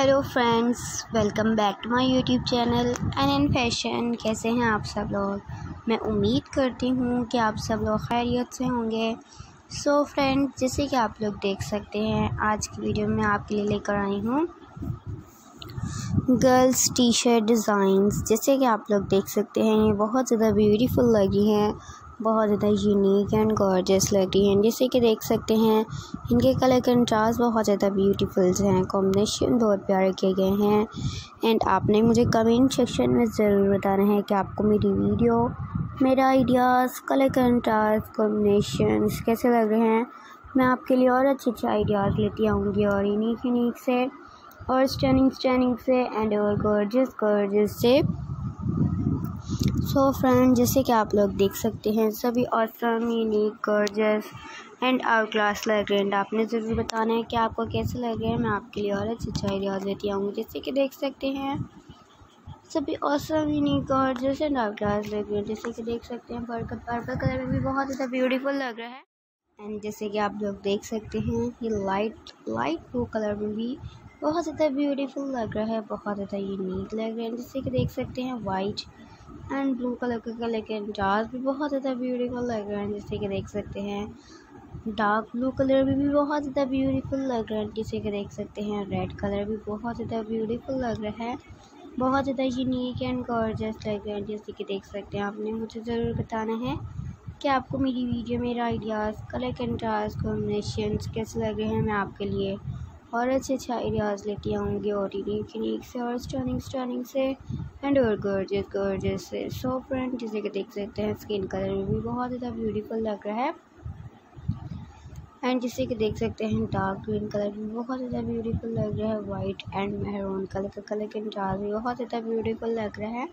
Hello friends welcome back to my YouTube channel N N fashion कैसे हैं आप सब लोग? मैं उम्मीद करती हूँ कि आप सब लोग खैरियत से होंगे। सो so फ्रेंड्स जैसे कि आप लोग देख सकते हैं, आज की वीडियो में आपके लिए लेकर आई हूँ गर्ल्स टी शर्ट डिज़ाइंस, जैसे कि आप लोग देख सकते हैं, ये बहुत ज़्यादा ब्यूटीफुल लगी हैं, बहुत ज़्यादा यूनिक एंड गॉर्जियस लग हैं। जैसे कि देख सकते हैं, इनके कलर कंट्रास्ट बहुत ज़्यादा ब्यूटीफुल्स हैं कॉम्बिनेशन बहुत प्यारे किए गए हैं। एंड आपने मुझे कमेंट सेक्शन में ज़रूर बताना है कि आपको मेरी वीडियो मेरा आइडियाज़ कलर कंट्रास्ट कॉम्बिनेशन कैसे लग रहे हैं। मैं आपके लिए और अच्छे अच्छे आइडियाज़ लेती आऊँगी और यूनिक यूनिक से और स्टनिंग स्टनिंग से एंड और गॉर्जियस गॉर्जियस से। सो फ्रेंड जैसे कि आप लोग देख सकते हैं, सभी awesome unique gorgeous and out class लग रहे हैं। आपने ज़रूर बताना है कि आपको कैसे लग रहे हैं। मैं आपके लिए और अच्छे अच्छे आइडियाज़ लेती आऊँगी, जैसे कि देख सकते हैं। सभी awesome unique gorgeous and out class लग रहे हैं। जैसे कि देख सकते हैं पर्पल पर्पल कलर में भी बहुत ज़्यादा ब्यूटीफुल लग रहा है। एंड जैसे कि आप लोग देख सकते हैं, ये लाइट लाइट ब्लू कलर में भी बहुत ज़्यादा ब्यूटीफुल लग रहा है, बहुत ज़्यादा यूनिक लग रहे हैं। जैसे कि देख सकते हैं वाइट एंड ब्लू कलर का कलर के जार्स भी बहुत ज़्यादा ब्यूटीफुल लग रहे हैं। जैसे कि देख सकते हैं डार्क ब्लू कलर में भी बहुत ज़्यादा ब्यूटीफुल लग रहा है। जैसे कि देख सकते हैं रेड कलर भी बहुत ज़्यादा ब्यूटीफुल लग रहा है। बहुत ज़्यादा यूनिक एंड गॉर्जस लग रहे हैं। जैसे कि देख सकते हैं, आपने मुझे ज़रूर बताना है कि आपको मेरी वीडियो मेरा आइडियाज़ कलर कंट्रास्ट कॉम्बिनेशन कैसे लग रहे हैं, मैं आपके लिए और अच्छे अच्छे आइडियाज़ लेती आऊँगी और यूनिक यूनिक से और स्टर्निंग स्टर्निंग से एंड और गर्जेस गर्जेस से। सो फ्रेंड जैसे कि देख सकते हैं स्किन कलर में भी बहुत ज़्यादा ब्यूटीफुल लग रहा है। एंड जैसे कि देख सकते हैं डार्क ग्रीन कलर भी बहुत ज़्यादा ब्यूटीफुल लग रहा है। वाइट एंड मेहरून कलर का कलर के कंट्रास्ट भी बहुत ज़्यादा ब्यूटीफुल लग रहा है।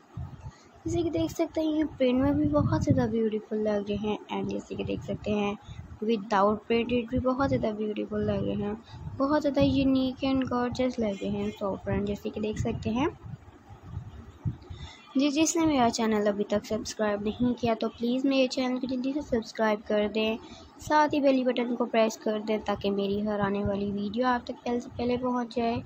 जैसे कि देख सकते हैं ये प्रिंट में भी बहुत ज़्यादा ब्यूटीफुल लग रहे हैं एंड जैसे कि देख सकते हैं विदाउट प्रिंटेड भी बहुत ज़्यादा ब्यूटीफुल लग रहे हैं, बहुत ज़्यादा यूनिक एंड गॉर्जस लग रहे हैं सो फ्रेंड जैसे कि देख सकते हैं। जी, जिसने मेरा चैनल अभी तक सब्सक्राइब नहीं किया तो प्लीज़ मेरे चैनल को जल्दी से सब्सक्राइब कर दें, साथ ही बेली बटन को प्रेस कर दें, ताकि मेरी हर आने वाली वीडियो आप तक पहले से पहले पहुँच जाए।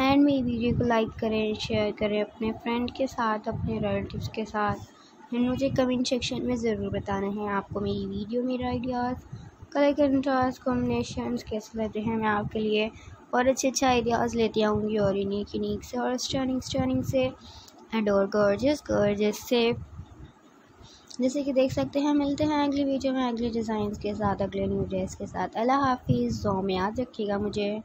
एंड मेरी वीडियो को लाइक करें शेयर करें अपने फ्रेंड के साथ, अपने रिलेटिव्स के साथ। एंड मुझे कमेंट सेक्शन में ज़रूर बताना है आपको मेरी वीडियो, मेरा आइडियाज़ कलर कंट्रास्ट कॉम्बिनेशन कैसे रहे हैं मैं आपके लिए और अच्छे अच्छे आइडियाज़ लेती आऊँगी और यूनिक यूनिक से और स्टर्निंग स्टर्निंग से। एंड और गर्जियस गर्जियस से। जैसे कि देख सकते हैं, मिलते हैं अगली वीडियो में अगले डिज़ाइन के साथ, अगले न्यू ड्रेस के साथ। अल्लाह हाफिज़। जो में याद रखिएगा मुझे।